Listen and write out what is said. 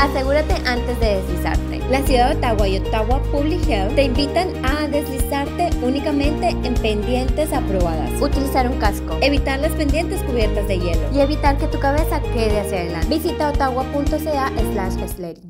Asegúrate antes de deslizarte. La ciudad de Ottawa y Ottawa Public Health te invitan a deslizarte únicamente en pendientes aprobadas. Utilizar un casco. Evitar las pendientes cubiertas de hielo. Y evitar que tu cabeza quede hacia adelante. Visita ottawa.ca slash.